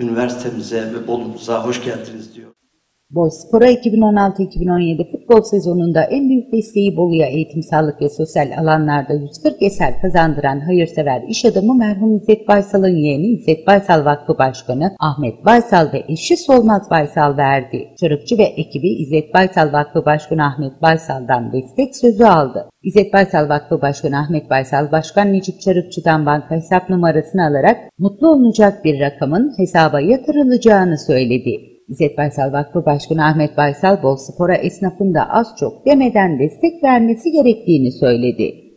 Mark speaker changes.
Speaker 1: üniversitemize ve Bolu'muza hoş geldiniz diyor.
Speaker 2: Boluspor'a 2016-2017 futbol sezonunda en büyük desteği Bolu'ya eğitim, sağlık ve sosyal alanlarda 140 eser kazandıran hayırsever iş adamı merhum İzzet Baysal'ın yeğeni İzzet Baysal Vakfı Başkanı Ahmet Baysal ve eşi Solmaz Baysal verdi. Çarıkçı ve ekibi İzzet Baysal Vakfı Başkanı Ahmet Baysal'dan destek sözü aldı. İzzet Baysal Vakfı Başkanı Ahmet Baysal, Başkan Necip Çarıkçı'dan banka hesap numarasını alarak mutlu olunacak bir rakamın hesaba yatırılacağını söyledi. İzzet Baysal Vakfı Başkanı Ahmet Baysal, Bol Spor'a esnafın da az çok demeden destek vermesi gerektiğini söyledi.